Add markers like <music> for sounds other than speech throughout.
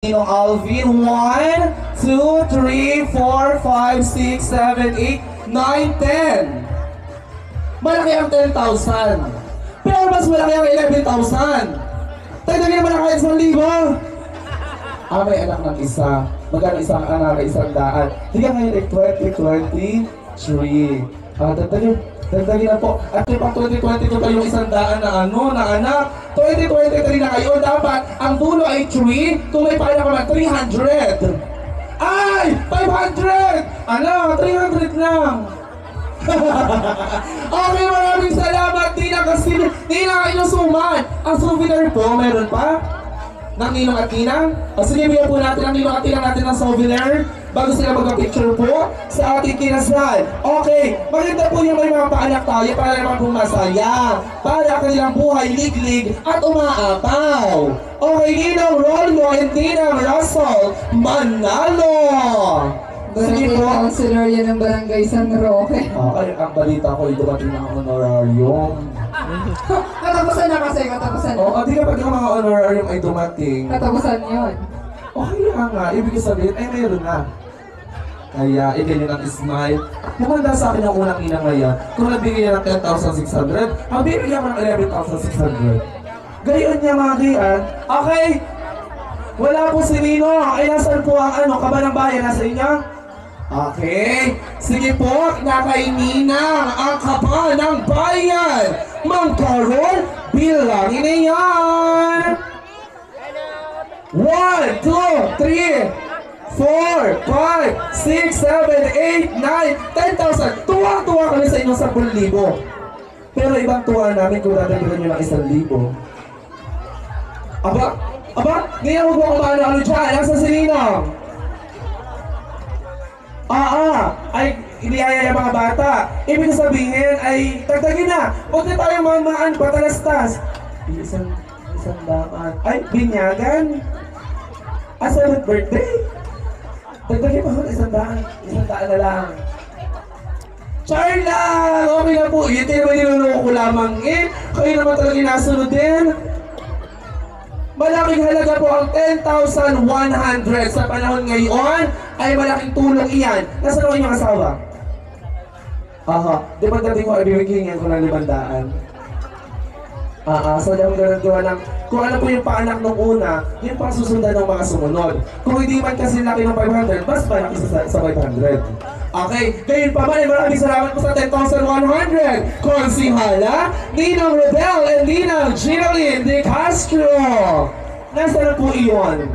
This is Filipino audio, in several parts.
Ninong Alvin. 1, 2, 3, 4, 5, 6, 7, 8, 9, 10. Malaki ang 10,000. Pero mas malaki ang 11,000. Tagdagin naman ang kahit 1,000. Ah, may anak ng isa. Magkano isang anak, isang daan. Hindi ka ngayon, like 2023. Ah, dagdagin. Dagdagin na po. At pang 2022 pa yung isang daan na ano, na anak. 2023 na kayo. Dapat, ang dulo ay 3. Kung may paano ka na 300. Ay! 500! Ano? 300 lang. <laughs> okay, maraming salamat. Di na kasi, di na kayo suman. Ang souvenir po, meron pa? ng Ninong at Ninang. O sige, bigyan po natin ang Ninong at Ninang natin ng souvenir bago sila magpa-picture po sa ating kinasal. Okay, maganda po yung may mga paanak tayo para naman po masaya. Para kanilang buhay liglig at umaapaw. Okay, Ninong Rollo and Ninang Russell Manalo. Sige Barangay po. Councilor yan ng Barangay San Roque. Okay, ang balita ko ay dumating ng honorarium. <laughs> Katapusan na kasi, katapusan O, na. oh, di kapag yung mga honorarium ay dumating, Katapusan yun. O kaya nga, ibig sabihin, ay mayroon na. Kaya ikinit ang smile. Humanda sa akin ang unang inang ngayon. Kung nabigyan ng 10,600, mabibigyan ko ng 11,600. Gayon niya mga kiyan. Ah. Okay, wala po si Nino. Ay, nasaan po ang ano, kaba ng bayan? Nasa inyo? Okay. Sige po, nakainina ang kaba ng bayan. Ma'am Carol, bilangin ninyo. 1, 2, 3, 4, 5, 6, 7, 8, 9, 10,000. Tuwang-tuwa kami sa inyong 10,000. Pero ibang tuwa namin kung dadagdagan nyo ng 1,000. Aba, aba, ngayon huwag mo kumano ano dyan. Nasa sininang. Ah, ah, ay, iniyaya yung mga bata. Ibig sabihin ay tagdagin na. Huwag na tayo mamaan patalastas. Isang, isang daman. Ay, binyagan. Ah, seventh birthday? Dagdagin ng isang daan. Isang daan na lang. Charla! Okay na po. Yun din naman niluloko ko lamang eh. Kayo naman talaga yung nasunod din. Malaking halaga po ang 10,100 sa panahon ngayon ay malaking tulong iyan. Nasaan ako inyong asawa? Aha. Di ba dating ko ay bibigyan ko ng limandaan? Ah, so yung ganun ng, kung ano po yung paanak nung una, yun pa ang susundan ng mga sumunod. Kung hindi man kasi laki ng 500, mas malaki sa, sa 500. Okay, gayon pa man, eh, maraming salamat po sa 10,100. Konsihala, Ninang Rebel and Ninang Ginalyn De Castro. Nasaan na po iyon?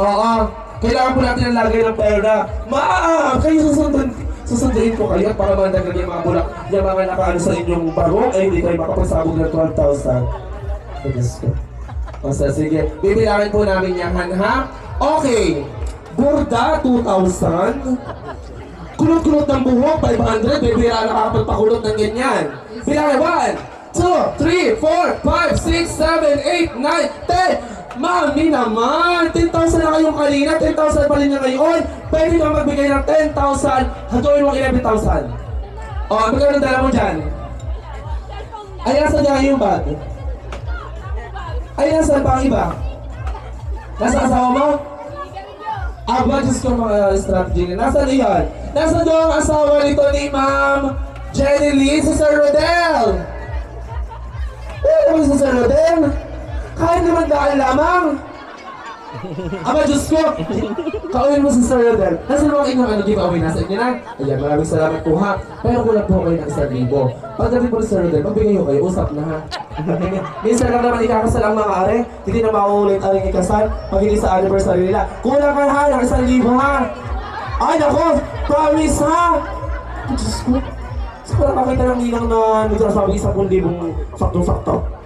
Oo, kailangan po natin ng lagay ng pera. Ma'am, kayo susundin, susunduin ko kayo para mandagdag yung mga bulak, yung mga nakaano sa inyong barong, ay hindi kayo makapagsabog ng 12,000. Diyos ko. O sa sige, bibilangin po namin yan, ha? Okay, Burda, 2,000. Kulot-kulot ng buhok, 500. Bibira na nakapagpakulot ng ganyan. Bilangin, 1, 2, 3, 4, 5, 6, 7, 8, 9, 10. Mami naman, 10,000 na kayong kanina, 10,000 pa rin niya ngayon. Pwede kang magbigay ng 10,000, hagawin mo 11,000. O, oh, magkano dala mo dyan? Ay, nasa dyan yung bag? Ay, nasa pa ang iba? Nasa asawa mo? Aba, Diyos ko mga strategy. Nasaan iyan? Nasaan doon ang asawa nito ni Ma'am Jenny Lee, si Sir Rodel? Eh, naman si Sir Rodel? Kahit naman daan lamang. Aba, Diyos ko! Kaunin mo si Sir Rodel. Nasaan mo ang inyong ano, giveaway? Nasa inyo na? Ayan, maraming salamat po ha. Pero kulang po kayo ng isang libo. Pagdating po ni Sir Rodel, magbigay ko kayo. Usap na ha. <laughs> Minsan lang naman ikakasal ang mga are. Hindi na mauulit ang ikasal pag hindi sa anniversary nila. Kulang ka ha ng isang libo ha. Ay, nako! Promise ha! Diyos ko. Sa ko nakakita ng ninang na nagsasabi isang kung libong saktong-sakto.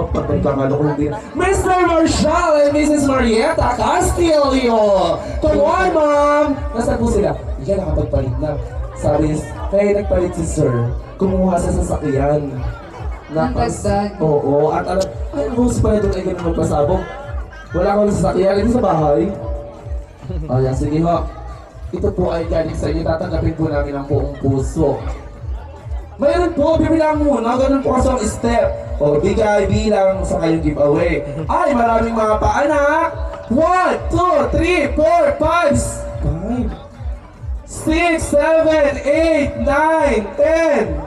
Pagpagdali ka nga ko hindi. Mr. Marshall and Mrs. Marietta Castillo! On, ma'am! Nasaan po sila? Yan, nakapagpalit na. Sabi, kaya nagpalit si Sir. Kumuha sa sasakyan. Dagdag. Oo, at ano, ay, rules pala doon ay ganun magpasabog. Wala akong sasakyan, hindi sa bahay. Ayan, sige ho. Ito po ay galing sa inyo, tatanggapin po namin ang buong puso. Mayroon po, bibilang muna, ganun po kasi ang step. O, bigay bilang sa kayong giveaway. Ay, maraming mga paanak, One, two, three, four, five, s- five, six, seven, eight, nine, ten.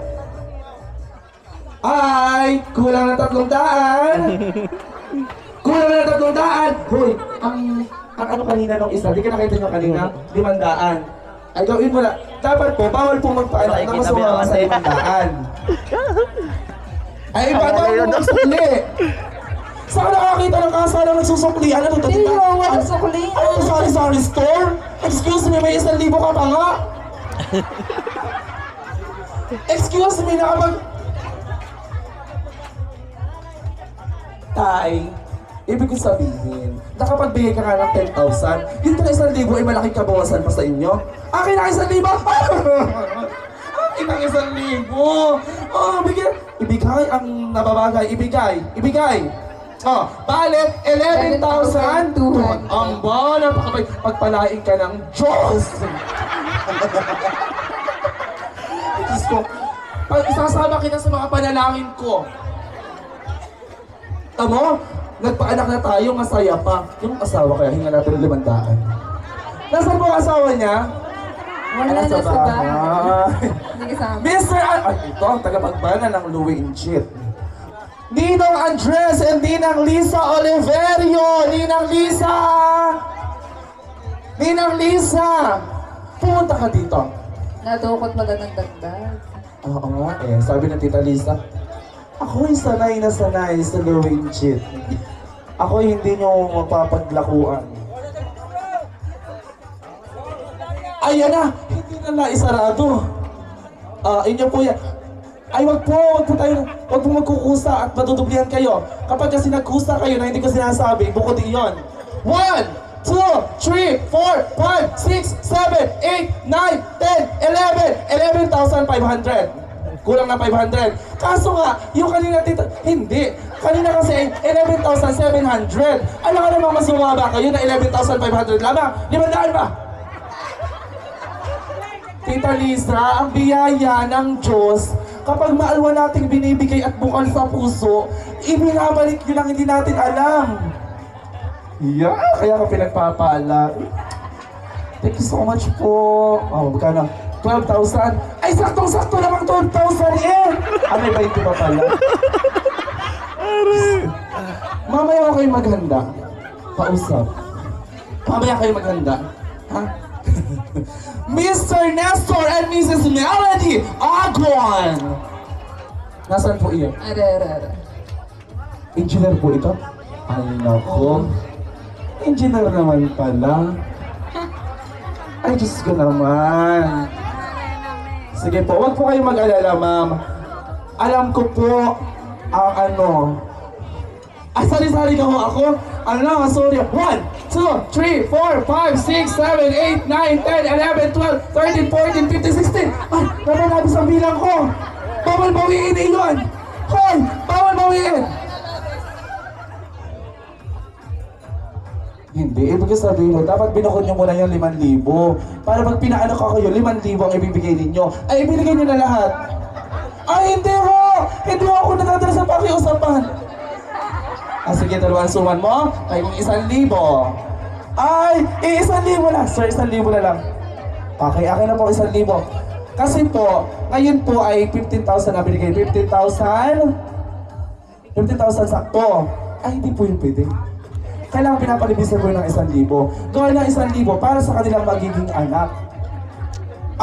Ay, kulang ng tatlong daan. kulang ng tatlong daan. Hoy, ang, ang ano kanina nung isa, di ka nakita nyo kanina? Limandaan. Ay, gawin mo na. Dapat po, bawal po magpaanak na mas sumama sa limandaan. <laughs> Ay, iba daw yung magsukli. Saan ka nakakita ng kasa na nagsusukli? Ano to? Hindi, tita? wala Ano- sukli. Ano to, sari-sari store? Excuse me, may isang libo ka pa nga. <laughs> Excuse me, nakapag... Tay, ibig ko sabihin, nakapagbigay ka nga ng 10,000, yung pala isang libo ay malaking kabawasan pa sa inyo. Akin na isang libo! <laughs> Akin ang isang libo! Oh, bigyan! Ibigay ang nababagay, ibigay, ibigay! Oh, balit 11,000! 11,200. Ang bala, pakapag pagpalain ka ng Diyos! Diyos ko, pag isasama kita sa mga panalangin ko, Tamo, nagpaanak na tayo, masaya pa. Yung asawa kaya, hinga natin ng limandaan. Nasaan po ang asawa niya? Wala na sa bahay. Bahay. Hindi kasama. Mr. An... Ay, ito tagapagbana ng Louie Inchit. Ninong Andres and Ninang Lisa Oliverio! Ninang Lisa! Ninang Lisa! Pumunta ka dito. Natukot magandang dagdag. Oo nga eh, sabi ng Tita Lisa, ako'y sanay na sanay sa Louie Inchit. Ako'y hindi nyo mapapaglakuan. Ayan na! Hindi na naisarado. Ah, inyo po yan. Ay, wag po, wag po tayo, wag po magkukusa at madudublihan kayo. Kapag kasi nagkusa kayo na hindi ko sinasabi, bukod iyon. One, two, three, four, five, six, seven, eight, nine, ten, eleven, eleven thousand five hundred. Kulang na 500. Kaso nga, yung kanina tita, hindi. Kanina kasi 11,700. Alam ka namang mas bumaba kayo na 11,500 lamang. Limandaan ba? Tita Lisa, ang biyaya ng Diyos, kapag maalwa nating binibigay at bukal sa puso, ibinabalik yun ang hindi natin alam. Yeah, kaya ka pinagpapala. Thank you so much po. Oh, magkano? 12,000. Ay, saktong-sakto namang 12,000 eh! Ah, may 20 pa pala. Mamaya ako kayo maghanda. Pausap. Mamaya kayo maghanda. Ha? <laughs> Mr. Nestor and Mrs. Melody Agon! Nasaan po iyon? Ara, ara, ara. Engineer po ito? Ay, nako. Engineer naman pala. Ay, Diyos ko naman. Sige po, huwag po kayong mag-alala, ma'am. Alam ko po ang ano. Ay, sari-sari ka ho ako. Ano, sorry. 1, 2, 3, 4, 5, 6, 7, 8, 9, 10, 11, 12, 13, 14, 15, 16. Ay, nabalabis ang bilang ko. Bawal bawiin iyon. Hoy, bawal bawiin. Hindi, ibig sabihin mo, dapat binukod nyo muna yung 5,000. Para pag pinaano ka kayo, 5,000 ang ibibigay ninyo. Ay, ibinigay nyo na lahat. Ay, hindi ho! Hindi ho ako natadala sa pakiusapan. Ah, sige, dalawang suman mo. Ay, kung isang libo. Ay, eh, isang libo lang. Sir, isang libo na lang. Okay, akin na po isang libo. Kasi po, ngayon po ay 15,000 na binigay. 15,000? 15,000 sakto. Ay, hindi po yun pwede. Kailangan pinapalibisan ko ng isang libo. Gawin ng isang libo para sa kanilang magiging anak.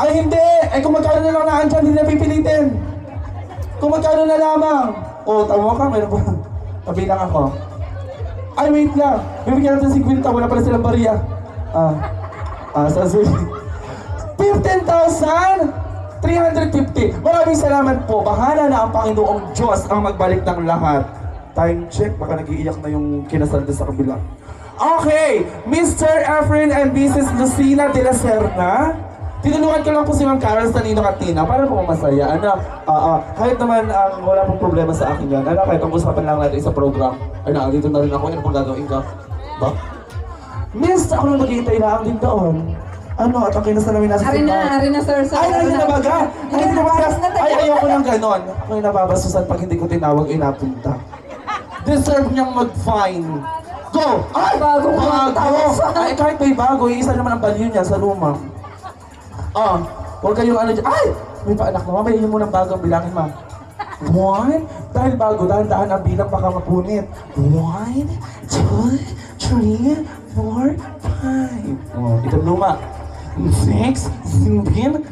Ay, hindi! Eh, kung magkano na lang naandyan, hindi na pipilitin. Kung magkano na lamang. O, oh, tama ka, meron pa. Kabilang ako. Ay, wait lang. Bibigyan natin si Quinta, wala pala silang bariya. Ah, ah, sa sulit. 15,000! 350. Maraming salamat po. Bahala na ang Panginoong Diyos ang magbalik ng lahat. Time check, baka nag-iiyak na yung kinasalda sa kabila. Okay, Mr. Efren and Mrs. Lucina de la Serna. Tinulungan ko lang po si Ma'am Carol sa Nino Katina para po masaya. Ano, ah, ah, kahit naman ang wala pong problema sa akin yan. Ano, kahit ang usapan lang natin sa program. Ano, dito na rin ako. Ano pong gagawin ka? Ba? Miss, ako lang maghihintay lang din doon. Ano, at ang kinasalamin nasa Ari na, ari na, sir. sir. ay, ay, na baga! Ay, Hindi na baga! na, na, Ay, ayoko ng ganon. Ako yung nababasusan pag hindi ko tinawag ay napunta. Deserve niyang mag-fine. Go! Ay! Bago! 1,000. Ay, kahit may bago, isa naman ang value niya sa luma. Ah, huwag kayong ano dyan. Ay! May paanak na. Mamaya yun munang bago ang bilangin, ma. One, dahil bago, dahan-dahan ang bilang baka mapunit. One, two, three, four, five. Oh, ito luma. Six, seven,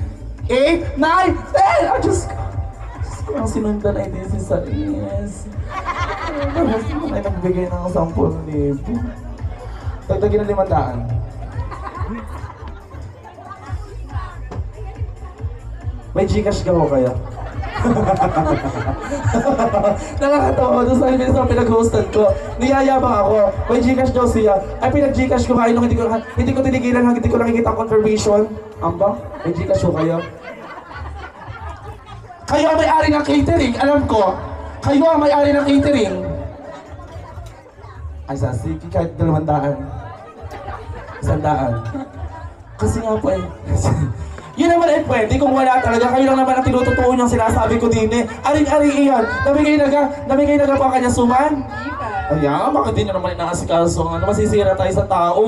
eight, nine, ten! I just... Ang sinundan ay this is a yes. Tapos ay nagbigay ng 10,000. Dagdagin ng 500. May Gcash ka ho kaya? <laughs> Nakakatawa doon sa ibig sa pinag-hostan ko. Niyayabang ako. May Gcash daw siya. Ay pinag-Gcash ko kayo nung hindi ko, hindi ko tinigilan hanggang hindi ko nakikita confirmation. Amba? May Gcash ko kayo? Kayo ang may-ari ng catering, alam ko. Kayo ang may-ari ng catering. Ay, sa sige, kahit dalawang daan. Isang daan. Kasi nga po eh. <laughs> Yun naman eh pwede kung wala talaga. Kayo lang naman ang tinututuon yung sinasabi ko din eh. Aring-aring iyan. Namigay na ga, namigay na po ang kanya suman. Ayan, bakit di nyo naman inaasikaso ano, masisira tayo sa tao.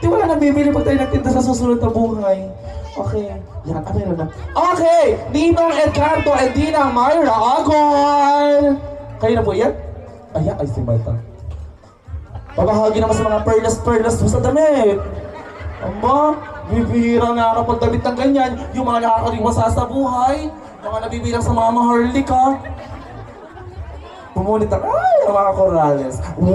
Di wala nang bibili pag tayo nagtinda sa susunod na buhay. Okay. Yan, ah, meron na. Okay! Ninong Edgardo and Dinang Myra Agol! Kayo na po yan? Ayan, ay si Marta. Babahagi naman sa mga perlas-perlas mo sa damit. Amba, bibihira nga kapag damit ng ganyan, yung mga nakakariwasa sa buhay, mga nabibilang sa mga maharlika. Pumunit ang, ay, ang mga korales. 1,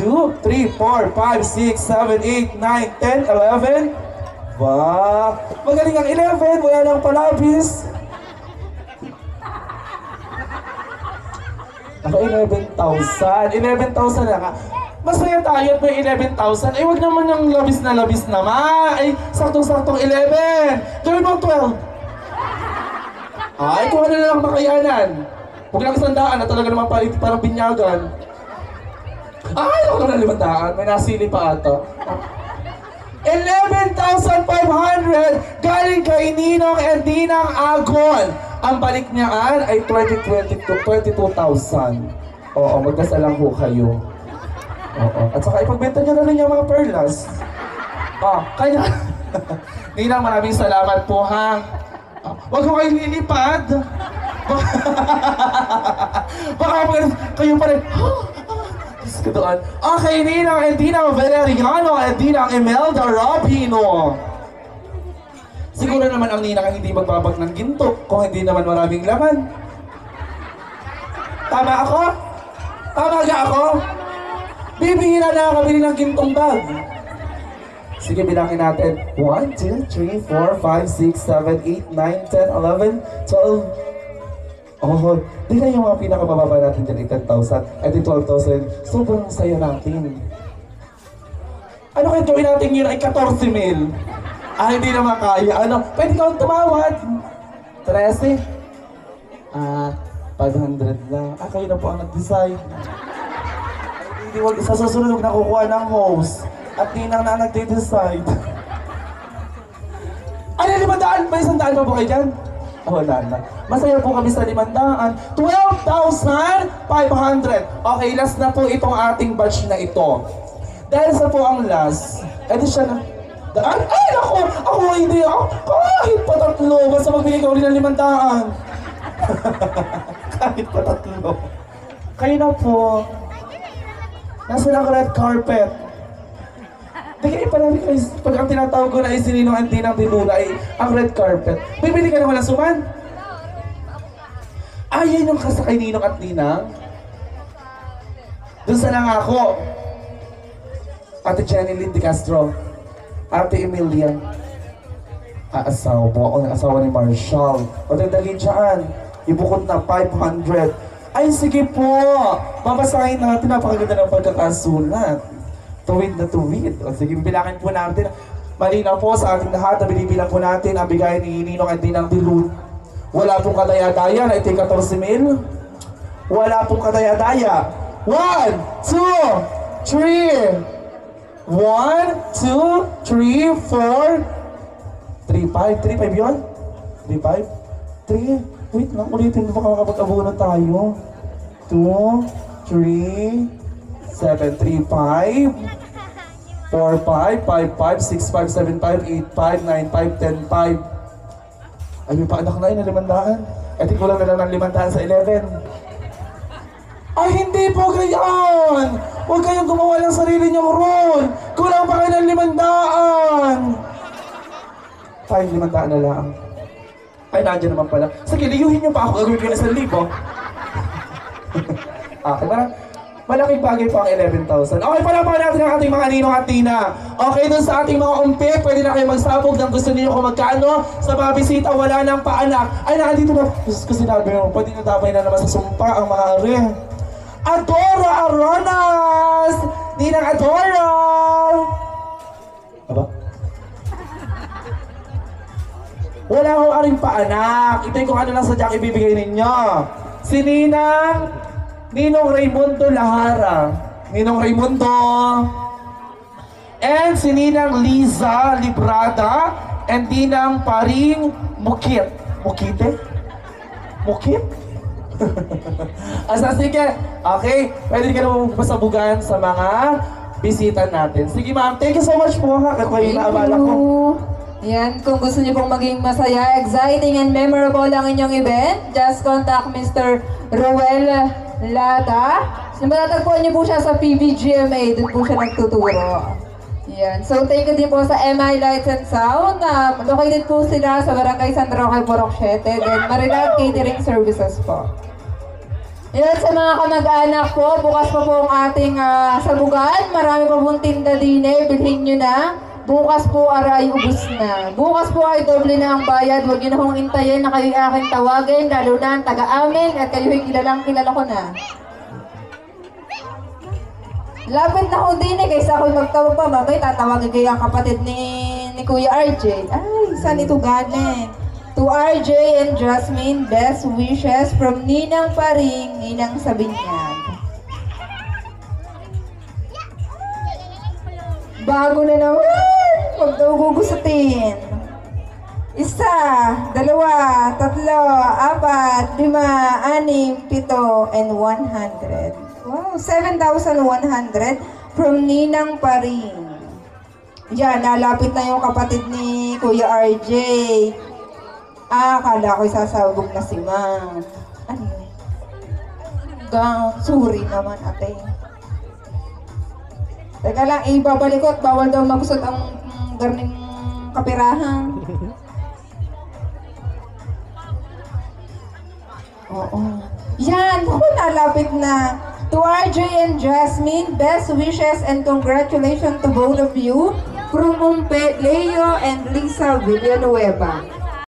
2, 3, 4, 5, 6, 7, 8, 9, 10, 11. Ba, magaling ang 11, wala nang palabis. Naka 11,000. 11,000 na ka. Masaya tayo at may 11,000. Eh, wag naman yung labis na labis naman. Ay, saktong-saktong 11. Gawin mo ang 12. Ay, kung ano na lang makayanan. Huwag lang isang daan na talaga naman palit parang binyagan. Ay, ako na limandaan. May nasili pa ata. 11,500 galing kay Ninong and Dinang Agon. Ang balik niyaan ay 2022, 22,000. Oo, magdasal lang ho kayo. At saka ipagbenta niyo na rin yung mga perlas. Ah, kaya... <laughs> Ninang, maraming salamat po ha. Ah, Huwag ko kayong lilipad. <laughs> Baka mag- kayo pa rin. Diyos ko doon. Okay, Ninang and Dinang Valeriano and Dinang Imelda Robino. Siguro naman ang Ninang ang hindi magbabag ng ginto kung hindi naman maraming laman. Tama ako? Tama ga ako? Bibihira na nakakabili ng gintong bag. Sige, bilangin natin. 1, 2, 3, 4, 5, 6, 7, 8, 9, 10, 11, 12. Oh, na yung mga pinakamababa natin dyan, 10,000. At 12,000. Sobrang saya natin. Ano kaya gawin natin yun ay 14 mil? Ah, hindi naman kaya. Ano, pwede kang tumawad. 13. Ah, 500 lang. Ah, kayo na po ang nag-decide. Hindi wag sa susunod huwag nakukuha ng host. At di nang na nagde-decide. Ano, limandaan? May isang daan pa po kayo dyan? Oh, wala na. Masaya po kami sa limandaan. 12,500. Okay, last na po itong ating batch na ito. Dahil sa po ang last, edi siya na. Daan? Ay, ako! Ako hindi ako. Kahit pa tatlo. Basta magbigay ka ulit ng limandaan. <laughs> Kahit pa tatlo. Kayo na po. Nasa ng red carpet. Di kayo parang kayo, pag ang tinatawag ko na ay sininong ang tinang dinula ay ang red carpet. Bibili ka naman ng suman? Ah, yan yung kasakay ninong at ninang? Doon sa nangako. Ate Jenny Lynn De Castro. Ate Emilia. Ah, asawa mo. O, asawa ni Marshall. O, dadalhin siyaan. Ibukod na 500. Ay, sige po. Babasahin natin. Napakaganda ng pagkakasulat. Tuwid na tuwid. O, sige, bilangin po natin. Malinaw po sa ating lahat na binibilang po natin ang bigay ni Ninong at Dinang Dilun. Wala pong kadaya-daya na ito'y 14 mil. Wala pong kadaya-daya. One, two, three. One, two, three, four, three, five. Three, five yun? Three, five? Three. Wait lang, ulitin mo baka makapag-abunan tayo. Two, three, 735 45 55 65 75 85 95 105 Ay, may pa anak na yun na limandaan. Eh, di kulang na lang ng limandaan sa 11. Ay, hindi po ganyan! Huwag kayong gumawa ng sarili niyong rule! Kulang pa kayo ng limandaan! Tayo, limandaan na lang. Ay, nandiyan naman pala. Sige, liyuhin niyo pa ako. Gagawin ko na isang libo. <laughs> okay na. Malaking bagay po ang 11,000. Okay, palapakan natin ang ating mga ninong at tina. Okay, dun sa ating mga umpi, pwede na kayo magsabog ng gusto niyo kung magkano. Sa mga bisita, wala nang paanak. Ay, nakandito na. Diyos ko sinabi mo, pwede nyo dabay na naman sa sumpa ang maaari. Adora Aronas! Ninang Adora! Wala akong aring paanak. Itay ko ano lang sa Jack ibibigay ninyo. Si Ninang, Ninong Raimundo Lahara. Ninong Raimundo. And si Ninang Liza Librada. And Ninang Paring Mukit. Mukite? Mukit? <laughs> Asa sige. Okay, pwede ka naman pasabugan sa mga bisita natin. Sige ma'am, thank you so much po ha. Ako yung naabala ko. Yan, kung gusto niyo pong maging masaya, exciting and memorable ang inyong event, just contact Mr. Roel Lata. Matatagpuan niyo po siya sa PBGMA, doon po siya nagtuturo. Yan. So, thank you din po sa MI Lights and Sound. na located po sila sa Barangay San Roque, 7. Then, Marilag Catering Services po. Yan sa mga kamag-anak po, bukas pa po ang ating ah, sabugan. Marami pa pong tinda din eh, bilhin nyo na. Bukas po aray ubus na. Bukas po ay doble na ang bayad. Huwag nyo na hong intayin na kayo'y aking tawagin, lalo na ang taga-amin at kayo'y kilalang kilala ko na. Lapit na ho din eh, kaysa ako'y magtawag pa, babay, tatawagin kayo ang kapatid ni, ni Kuya RJ. Ay, saan ito galing? To RJ and Jasmine, best wishes from Ninang Paring, Ninang Sabinyag. Bago na naman! Huwag daw gugustutin. Isa, dalawa, tatlo, apat, lima, anim, pito, and 100. Wow, 7,100 from Ninang Paring. Yan, nalapit na yung kapatid ni Kuya RJ. Ah, akala ko sasabog na si Mang. Ano yun? Naman ate. Teka lang, ibabalik ko at bawal daw magusot ang garning kapirahan. Oo. Yan! Ako nalapit na. To RJ and Jasmine, best wishes and congratulations to both of you from Umpe, Leo and Lisa Villanueva.